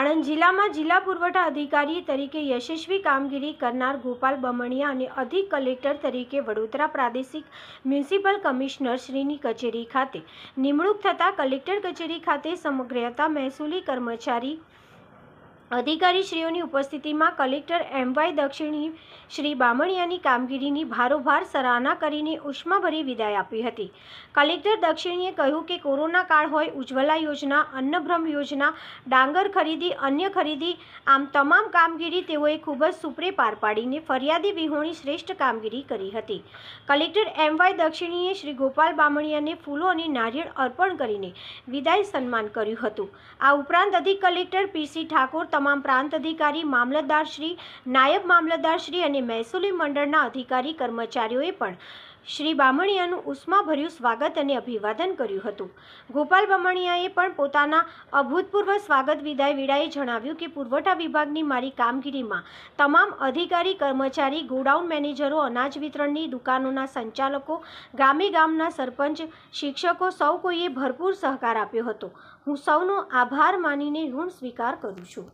આણંદ જિલ્લામાં જિલ્લા પુરવઠા અધિકારી તરીકે યશસ્વી કામગીરી કરનાર ગોપાલ બમણિયા અને અધિક કલેક્ટર તરીકે વડોદરા પ્રાદેશિક મ્યુનિસિપલ કમિશનર શ્રીની કચેરી ખાતે. નિમણૂક થતાં કલેક્ટર કચેરી ખાતે સમગ્રતા મહેસૂલી કર્મચારી અધિકારીશ્રીઓની ઉપસ્થિતિમાં કલેક્ટર એમ વાય દક્ષિણી શ્રી બામણિયાની કામગીરીની ભારોભાર સરાહના કરીને ઉષ્માભરી વિદાય આપી હતી. કલેક્ટર દક્ષિણીએ કહ્યું કે કોરોના કાળ હોય ઉજ્જવલા યોજના, અન્નભ્રમ યોજના, ડાંગર ખરીદી, અન્ય ખરીદી, આમ તમામ કામગીરી તેઓએ ખૂબ જ સુપરે પાર પાડીને ફરિયાદી વિહોણી શ્રેષ્ઠ કામગીરી કરી હતી. કલેક્ટર એમ વાય દક્ષિણીએ શ્રી ગોપાલ બામણિયાને ફૂલો અને નારિયેળ અર્પણ કરીને વિદાય સન્માન કર્યું હતું. આ ઉપરાંત અધિક કલેક્ટર પીસી ઠાકોર તમામ પ્રાંત અધિકારી મામલતદારશ્રી નાયબ મામલતદારશ્રી અને મહેસૂલી મંડળના અધિકારી, કર્મચારીઓએ પણ શ્રી બામણિયાનું ઉષ્માભર્યું સ્વાગત અને અભિવાદન કર્યું હતું. ગોપાલ બામણિયાએ પણ પોતાના અભૂતપૂર્વ સ્વાગત વિદાય વેળાએ જણાવ્યું કે પુરવઠા વિભાગની મારી કામગીરીમાં તમામ અધિકારી, કર્મચારી, ગોડાઉન મેનેજરો, અનાજ વિતરણની દુકાનોના સંચાલકો, ગામે ગામના સરપંચ, શિક્ષકો સૌ કોઈએ ભરપૂર સહકાર આપ્યો હતો. હું સૌનો આભાર માનીને ઋણ સ્વીકાર કરું છું.